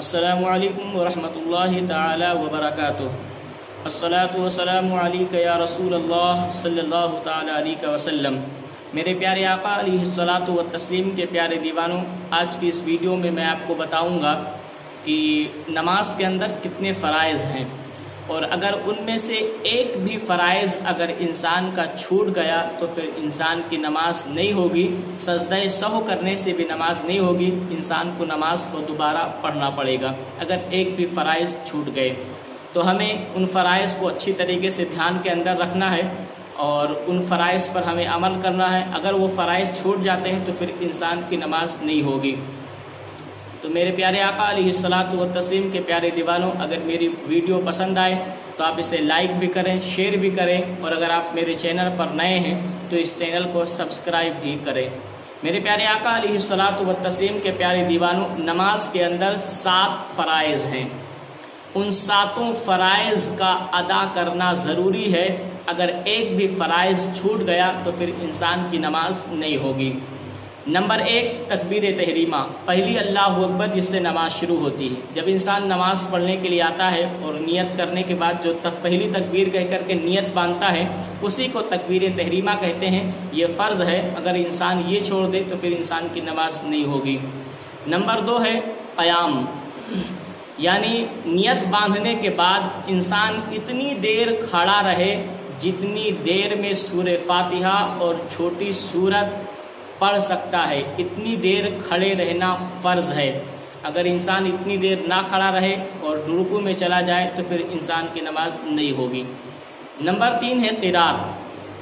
السلام علیکم ورحمۃ اللہ تعالی وبرکاتہ۔ الصلاۃ والسلام علیک یا رسول اللہ صلی اللہ تعالی علیہ وسلم۔ میرے پیارے آقا علیہ الصلاۃ و تسلیم کے پیارے دیوانوں، آج کی اس ویڈیو میں میں آپ کو بتاؤں گا کہ نماز کے اندر کتنے فرائض ہیں۔ اور اگر ان میں سے ایک بھی فرائض اگر انسان کا چھوٹ گیا تو پھر انسان کی نماز نہیں ہوگی سجدہ سہو کرنے سے بھی نماز نہیں ہوگی، انسان کو نماز کو دوبارہ پڑھنا پڑے گا۔ اگر ایک بھی فرائض چھوٹ گئے، تو ہمیں ان فرائض کو اچھی طریقے سے دھیان کے اندر رکھنا ہے اور ان فرائض پر ہمیں عمل کرنا ہے۔ اگر وہ فرائض چھوٹ جاتے ہیں تو پھر انسان کی نماز نہیں ہوگی۔ تو میرے پیارے آقا علیہ السلاۃ و تسلیم کے پیارے دیوانوں، اگر میری ویڈیو پسند آئے تو آپ اسے لائک بھی کریں، شیئر بھی کریں اور اگر آپ میرے چینل پر نئے ہیں تو اس چینل کو سبسکرائب بھی کریں۔ میرے پیارے آقا علیہ السلاۃ و تسلیم کے پیارے دیوانوں، نماز کے اندر سات فرائض ہیں۔ ان ساتوں فرائض کا ادا کرنا ضروری ہے۔ اگر ایک بھی فرائض چھوٹ گیا تو پھر انسان کی نماز نہیں ہوگی۔ نمبر ایک، تکبیر تحریمہ۔ پہلی اللہ اکبر جس سے نماز شروع ہوتی ہے۔ جب انسان نماز پڑھنے کے لیے آتا ہے اور نیت کرنے کے بعد جو تک پہلی تکبیر کہہ کر کے نیت باندھتا ہے، اسی کو تکبیر تحریمہ کہتے ہیں۔ یہ فرض ہے، اگر انسان یہ چھوڑ دے تو پھر انسان کی نماز نہیں ہوگی۔ نمبر دو ہے قیام۔ یعنی نیت باندھنے کے بعد انسان اتنی دیر کھڑا رہے جتنی دیر میں سور فاتحہ اور چھوٹی صورت پڑھ سکتا ہے۔ اتنی دیر کھڑے رہنا فرض ہے۔ اگر انسان اتنی دیر نہ کھڑا رہے اور ڈرکو میں چلا جائے تو پھر انسان کی نماز نہیں ہوگی۔ نمبر تین ہے قرات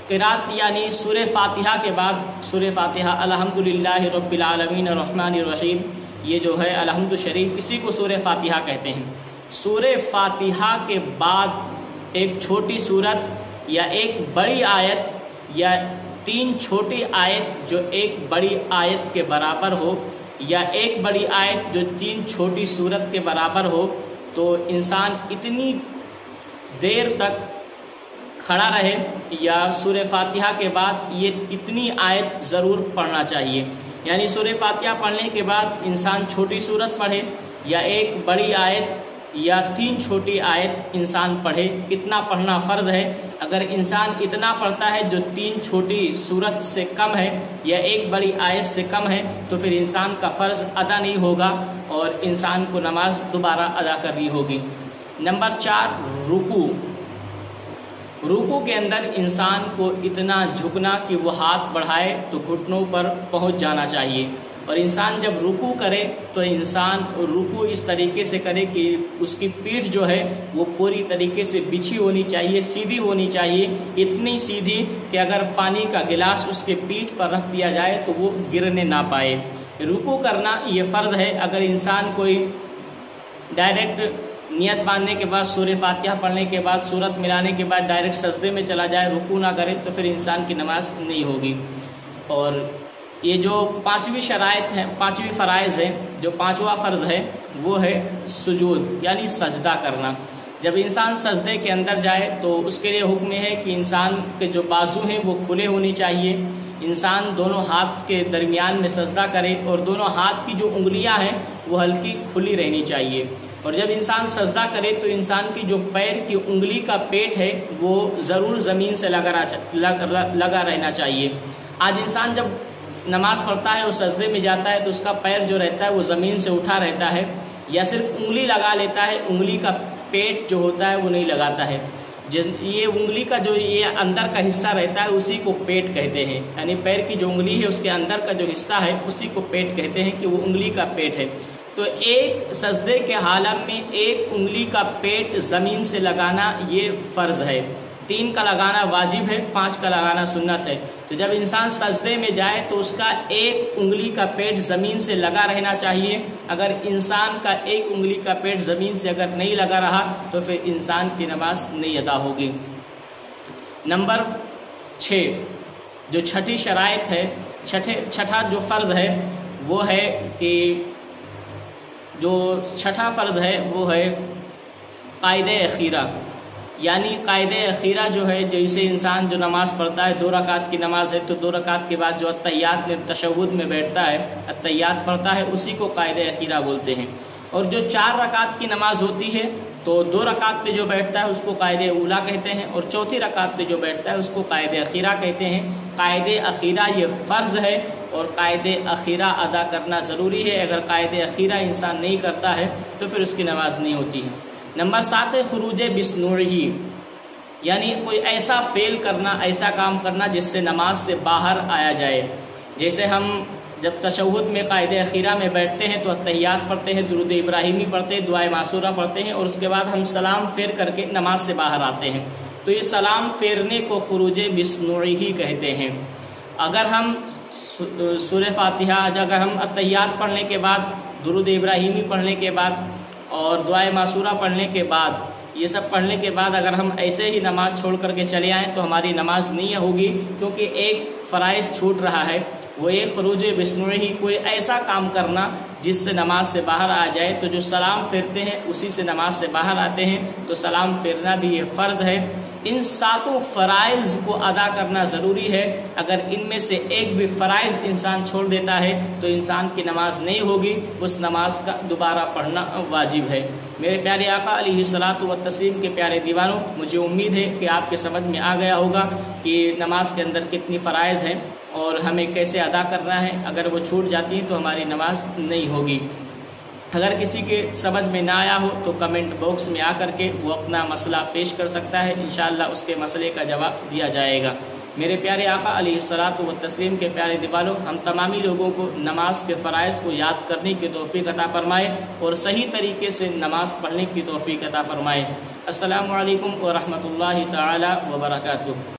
قرات یعنی سور فاتحہ کے بعد سور فاتحہ الحمد للہ رب العالمین الرحمن الرحیم، یہ جو ہے الحمد شریف، اسی کو سور فاتحہ کہتے ہیں۔ سور فاتحہ کے بعد ایک چھوٹی صورت یا ایک بڑی آیت یا تین چھوٹی آیت جو ایک بڑی آیت کے برابر ہو یا ایک بڑی آیت جو تین چھوٹی صورت کے برابر ہو تو انسان اتنی دیر تک کھڑا رہے یا سور فاتحہ کے بعد یہ اتنی آیت ضرور پڑھنا چاہیے۔ یعنی سور فاتحہ پڑھنے کے بعد انسان چھوٹی صورت پڑھے یا ایک بڑی آیت یا تین چھوٹی آیت انسان پڑھے، اتنا پڑھنا فرض ہے۔ اگر انسان اتنا پڑھتا ہے جو تین چھوٹی صورت سے کم ہے یا ایک بڑی آیت سے کم ہے، تو پھر انسان کا فرض ادا نہیں ہوگا اور انسان کو نماز دوبارہ ادا کرنی ہوگی۔ نمبر چار رکو رکو کے اندر انسان کو اتنا جھکنا کہ وہ ہاتھ بڑھائے تو گھٹنوں پر پہنچ جانا چاہیے۔ اور انسان جب رکو کرے تو انسان رکو اس طریقے سے کرے کہ اس کی پیٹھ جو ہے وہ پوری طریقے سے بچھی ہونی چاہیے، سیدھی ہونی چاہیے۔ اتنی سیدھی کہ اگر پانی کا گلاس اس کے پیٹھ پر رکھ دیا جائے تو وہ گرنے نہ پائے۔ رکو کرنا یہ فرض ہے۔ اگر انسان کوئی ڈائریکٹ نیت باندھنے کے بعد سور فاتحہ پڑھنے کے بعد صورت ملانے کے بعد ڈائریکٹ سجدے میں چلا جائے رکو نہ کرے تو پھر انسان کی نماز نہیں ہوگی۔ اور یہ جو پانچویں شرائط ہیں، پانچویں فرائض ہیں، جو پانچواں فرض ہے، وہ ہے سجود یعنی سجدہ کرنا۔ جب انسان سجدے کے اندر جائے تو اس کے لیے حکم ہے کہ انسان کے جو بازو ہیں وہ کھلے ہونی چاہیے۔ انسان دونوں ہاتھ کے درمیان میں سجدہ کرے اور دونوں ہاتھ کی جو انگلیاں ہیں وہ ہلکی کھلی رہنی چاہیے۔ اور جب انسان سجدہ کرے تو انسان کی جو پیر کی انگلی کا پیٹ ہے وہ ضرور زمین سے لگا لگا رہنا چاہیے۔ آج انسان جب نماز پڑھتا ہے اور سجدے میں جاتا ہے تو اس کا پیر جو رہتا ہے وہ زمین سے اٹھا رہتا ہے یا صرف انگلی لگا لیتا ہے، انگلی کا پیٹ جو ہوتا ہے وہ نہیں لگاتا ہے۔ یہ انگلی کا جو یہ اندر کا حصہ رہتا ہے، اسی کو پیٹ کہتے ہیں۔ یعنی پیر کی جو انگلی ہے، اس کے اندر کا جو حصہ ہے، اسی کو پیٹ کہتے ہیں کہ وہ انگلی کا پیٹ ہے۔ تو ایک سجدے کے حالت میں ایک انگلی کا پیٹ زمین سے لگانا یہ فرض ہے۔ تین کا لگانا واجب ہے، پانچ کا لگانا سنت ہے۔ تو جب انسان سجدے میں جائے تو اس کا ایک انگلی کا پیٹ زمین سے لگا رہنا چاہیے۔ اگر انسان کا ایک انگلی کا پیٹ زمین سے اگر نہیں لگا رہا تو پھر انسان کی نماز نہیں ادا ہوگی۔ نمبر چھ، جو چھٹی شرائط ہے، چھٹے، چھٹا جو فرض ہے، وہ ہے کہ جو چھٹا فرض ہے، وہ ہے قائد اخیرہ۔ یعنی قائد اخیرہ جو ہے جیسے انسان جو نماز پڑھتا ہے، دو رکعت کی نماز ہے، تو دو رکعت کے بعد جو اتیات میں تشود میں بیٹھتا ہے اتیات پڑھتا ہے، اسی کو قائد اخیرہ بولتے ہیں۔ اور جو چار رکعت کی نماز ہوتی ہے، تو دو رکعت پہ جو بیٹھتا ہے، اس کو قائد اولا کہتے ہیں۔ اور چوتھی رکعت پہ جو بیٹھتا ہے، اس کو قائد اخیرہ کہتے ہیں۔ قائد اخیرہ یہ فرض ہے، اور قائد اخیرہ ادا کرنا ضروری ہے۔ اگر قائد اخیرہ انسان نہیں کرتا ہے، تو پھر اس کی نماز نہیں ہوتی ہے۔ نمبر سات ہے خروج بسنوڑی یعنی کوئی ایسا فیل کرنا، ایسا کام کرنا جس سے نماز سے باہر آیا جائے۔ جیسے ہم جب تشہد میں قائد اخیرہ میں بیٹھتے ہیں تو اتحیات پڑھتے ہیں، درود ابراہیمی پڑھتے ہیں، دعائے معصورہ پڑھتے ہیں اور اس کے بعد ہم سلام پھیر کر کے نماز سے باہر آتے ہیں۔ تو یہ سلام پھیرنے کو خروج بسنوعی ہی کہتے ہیں۔ اگر ہم سور فاتحہ، اگر ہم اتحیات پڑھنے کے بعد، درود ابراہیمی پڑھنے کے بعد اور دعائے معصورہ پڑھنے کے بعد، یہ سب پڑھنے کے بعد اگر ہم ایسے ہی نماز چھوڑ کر کے چلے آئیں تو ہماری نماز نہیں ہوگی، کیونکہ ایک فرائض چھوٹ رہا ہے۔ وہ ایک خروج بسنوڑ ہی کوئی ایسا کام کرنا جس سے نماز سے باہر آ جائے۔ تو جو سلام پھرتے ہیں، اسی سے نماز سے باہر آتے ہیں۔ تو سلام پھرنا بھی یہ فرض ہے۔ ان ساتوں فرائض کو ادا کرنا ضروری ہے۔ اگر ان میں سے ایک بھی فرائض انسان چھوڑ دیتا ہے، تو انسان کی نماز نہیں ہوگی۔ اس نماز کا دوبارہ پڑھنا واجب ہے۔ میرے پیارے آقا، علیہ صلاحت و تسلیم کے پیارے دیوانوں، مجھے امید ہے کہ آپ کے سمجھ میں آ گیا ہوگا کہ نماز کے اندر کتنی فرائض ہیں اور ہمیں کیسے ادا کرنا ہے۔ اگر وہ چھوٹ جاتی ہیں تو ہماری نماز نہیں ہوگی۔ اگر کسی کے سمجھ میں نہ آیا ہو تو کمنٹ باکس میں آ کر کے وہ اپنا مسئلہ پیش کر سکتا ہے۔ انشاءاللہ اس کے مسئلے کا جواب دیا جائے گا۔ میرے پیارے آقا، علیہ السلاط و تسلیم کے پیارے دیوالوں، ہم تمامی لوگوں کو نماز کے فرائض کو یاد کرنے کی توفیق عطا فرمائے اور صحیح طریقے سے نماز پڑھنے کی توفیق عطا فرمائے۔ السلام علیکم ورحمۃ اللہ تعالی وبرکاتہ۔